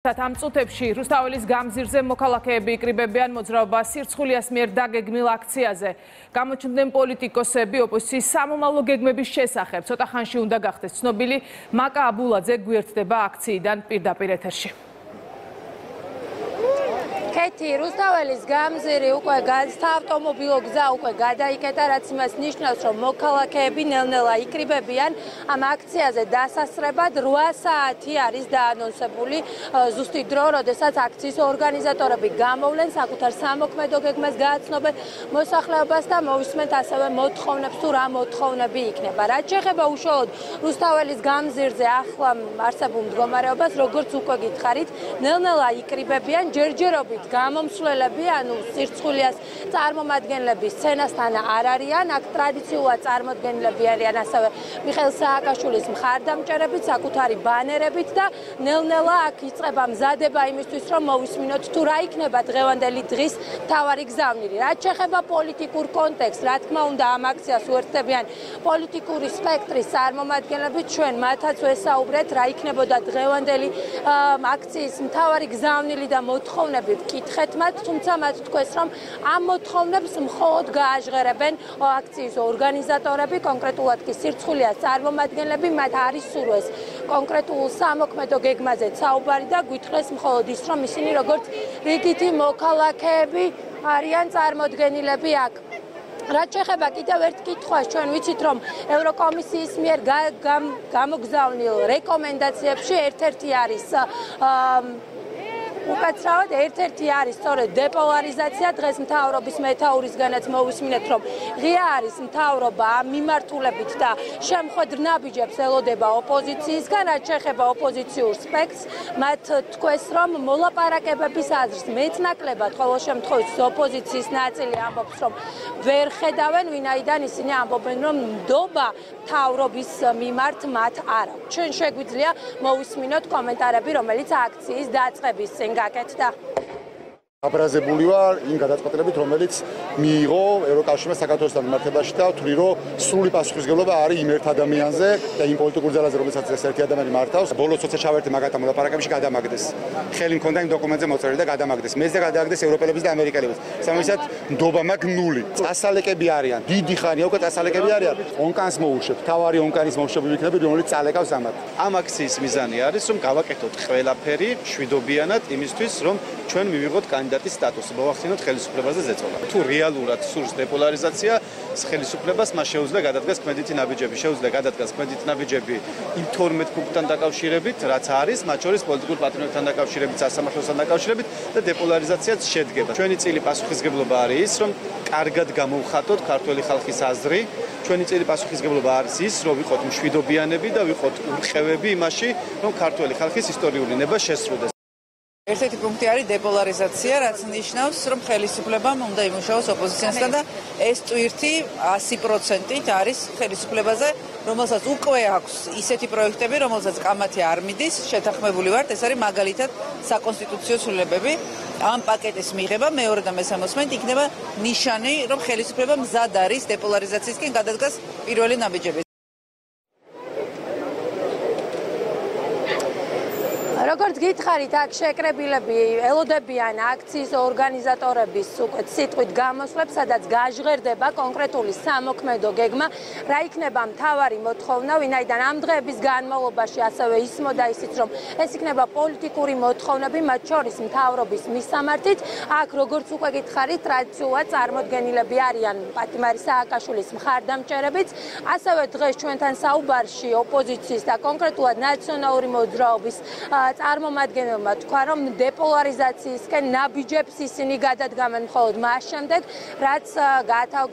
ამ წუთებში რუსთაველის გამზირზე მოქალაქეები იკრიბებიან მოძრაობა სირცხულიას მიერ დაგეგმილ აქციაზე. გამოჩნდნენ პოლიტიკოსები ოპოზიციის სამომავლო გეგმების შესახებ. ცოტა ხანში უნდა გახდეს ცნობილი მაკა აბულაძე გვერდდება აქციიდან პირდაპირ ეთერში. კეთი რუსთაველის გამზირი უკვე გაძთა ავტომობილო გზა უკვე გადაიკეტა რაც იმას ნიშნავს რომ მოქალაქეები ნელ-ნელა იკრიბებიან ამ აქციაზე. დასასრებად 8 საათი არის დაანონსებული ზუსტი დრო როდესაც აქციის ორგანიზატორები გამოვლენ საკუთარ სამოქმედო გეგმას გააცნობენ მოსახლეობას და მოვისმენთ ასევე მოთხოვნებს თუ რა მოთხოვნები იქნება. რაც შეეხება უშუალოდ რუსთაველის გამზირზე ახლა არსებულ მდგომარეობას როგორც უკვე გითხარით ნელ-ნელა იკრიბებიან ჯერჯერობით გამომსვლელები, ანუ სირცხულიას წარმომადგენლები სცენასთან არ არიან, აქ ტრადიციულად წარმოდგენილები არიან ასევე მიხეილ სააკაშვილის მხარდამჭერებით, საკუთარი ბანერებით და ნელ-ნელა აქ იწყება მზადება იმისთვის, რომ მოვისმინოთ თუ რა იქნება დღევანდელი დღის თავარი გზავნილი. რაც შეეხება პოლიტიკურ კონტექსტს, რა თქმა უნდა, ამ აქციას უერთდებიან პოლიტიკური სპექტრის წარმომადგენლები, ჩვენ მათაც ვესაუბრეთ, რა იქნებოდა დღევანდელი აქციის მთავარი გზავნილი და მოთხოვნები კითხეთ მათ, თუმცა მათ თქვეს, რომ ამ მოთხოვნებს მხოლოდ გააჟღერებენ აქციის ორგანიზატორები, კონკრეტულად კი სირცხულიას წარმომადგენლები, მათ არის სურვეს კონკრეტულ სამოქმედო გეგმაზე საუბარი და გვითხრეს მხოლოდ ის, რომ ისინი როგორც რიგითი მოქალაქეები არიან წარმოდგენილები აქ. რაც შეეხება კიდევ ერთ კითხვას, ჩვენ ვიცით, რომ ევროკომისიის მიერ გამოგზავნილ რეკომენდაციებში ერთ-ერთი არის უკაცრავად ერთ-ერთი არის სწორედ დეპოლარიზაცია დღეს მთავრობის მეტაურისგანაც მოვისმინეთ რომ ღია არის მთავრობა ამ მიმართულებით და შემხედრ ნაბიჯებს ელოდება ოპოზიციისგან რაც შეეხება ოპოზიციურ სპექტს. მათ თქვეს რომ მოლაპარაკებების აზრს მეცნაკლებად ყოველ შემთხვევაში ოპოზიციის ნაწილი ამბობს რომ ვერ ხედავენ ვინაიდან ისინი ამბობენ რომ ნდობა მთავრობის მიმართ მათ არ აქვს ჩვენ შეგვიძლია მოვისმინოთ კომენტარები რომელიც აქციის დაწყების წინ kaket. Tää. აბრაზებული ვარ იმ გადაწყვეტილებით, რომელიც მიიღო ევროკავშირმა საქართველოსთან მიმართებაში და ვთვლი, რომ სრული პასუხისგებლობა არის იმ ერთ ადამიანზე და იმ პოლიტიკურ ძალაზე, რომელსაც ეს ერთი ადამიანი მართავს. ბოლოს როცა ჩავერთე მაგათა მოლაპარაკებაში გადამაგდეს. ხელი მქონდა იმ დოკუმენტზე მოწერილი და გადამაგდეს. მეც და გადააგდეს ევროპელების და ამერიკელებიც. სამისად ნდობა მაგ ნული. წასალეკები არიან. დიდი ხანია უკვე წასალეკები არიან. ონკანს მოუშვებ. თავარი ონკანის მოუშვები იქნება, რომელიც წალეკავს ამათ. ამ აქციის მიზანი არის, რომ გავაკეთოთ ყველაფერი შვიდობიანად იმისთვის, რომ ჩვენ მივიღოთ კან კანდიდატის სტატუსი, მოახდინოთ ხელისუფლებაზე ზეწოლა. თუ რეალურად სურს დეპოლარიზაცია, ხელისუფლებას მას შეუძლია გადადგას კმედიტი ნაბიჯები, შეუძლია გადადგას კმედიტი ნაბიჯები იმ 12 პუნქტთან დაკავშირებით, რაც არის, მათ შორის პოლიტიკურ პატრონებთან დაკავშირებით, სასამართლოსთან დაკავშირებით და დეპოლარიზაციაც შედგება. ჩვენი წილი პასუხისგებლობა არის ის, რომ კარგად გამოვხატოთ ქართული ხალხის აზრი. ჩვენი წილი პასუხისგებლობა არის ის, რომ ვიყოთ მშვიდობიანები და ვიყოთ ურხევები იმაში, რომ ქართული ხალხის ისტორიული ნება შესრულდეს. ერთ-ერთი პუნქტი არის დეპოლარიზაცია, რაც ნიშნავს, რომ ხელისუფლებამ უნდა იმუშაოს ოპოზიციასთან და ეს ტვირთი 100%-ით არის ხელისუფლებაზე, რომელსაც უკვე აქვს ისეთი პროექტები, რომელსაც კამათი არ მიდის, შეთანხმებული ვართ, ეს არის მაგალითად საკონსტიტუციო ცვლილებები. ამ პაკეტის მიღება მეორე და მესამე მოსმენთ იქნება ნიშანი, რომ ხელისუფლება მზად არის დეპოლარიზაციისკენ გადადგას პირველი ნაბიჯები. როგორც გითხარით, აქ შეკრებილები ელოდებიან აქციის ორგანიზატორების უკვე სიტყვით გამოსვლებს, სადაც გაჟღერდება კონკრეტული სამოქმედო გეგმა, რა იქნება მთავარი მოთხოვნა, ვინაიდან ამ დღეების განმავლობაში ასევე ისმოდა ისიც, რომ ეს იქნება პოლიტიკური მოთხოვნები, მათ შორის მთავრობის მისამართით. აქ როგორც უკვე გითხარით, ტრადიციულად წარმოდგენილები არიან პატიმარი სააკაშვილის მხარდამჭერებიც, ასევე დღეს ჩვენთან საუბარში ოპოზიციის და კონკრეტულად ნაციონალური მოძრაობის წარმომადგენელმა თქვა, რომ დეპოლარიზაციისკენ ნაბიჯებს ისინი გადადგამენ მხოლოდ მას შემდეგ, რაც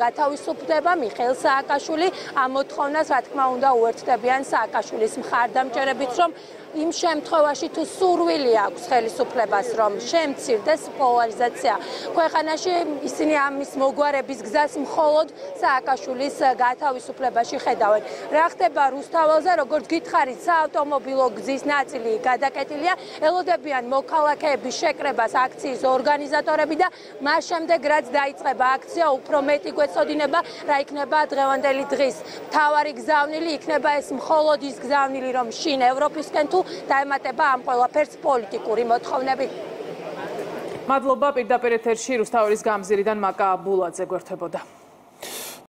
გათავისუფლდება მიხეილ სააკაშვილი ამ მოთხოვნას, რა თქმა უნდა, უერთდებიან სააკაშვილის მხარდამჭერებიც, რომ იმ შემთხვევაში თუ სურვილი აქვს ხელისუფლებას რომ შემცირდეს პოლარიზაცია. ქვეყანაში ისინი ამის მოგვარების გზას მხოლოდ სააკაშვილის გათავისუფლებაში ხედავენ. რა ხდება რუსთაველზე როგორც გითხარით საავტომობილო გზის ნაწილი გადაკეტილია. ელოდებიან მოქალაქეების შეკრებას აქციის ორგანიზატორები და მას შემდეგ რაც დაიწყება აქცია უფრო მეტი გვეცოდინება რა იქნება დღევანდელი დღის. თავარი გზავნილი იქნება ეს მხოლოდ ის გზავნილი რომ შინ ევროპისკენ თუ დაემატება ამ ყველაფერს პოლიტიკური მოთხოვნები. მადლობა პირდაპირ ეთერში რუსთაველის გამზირიდან მაკა ბულაძე გვერდებოდა.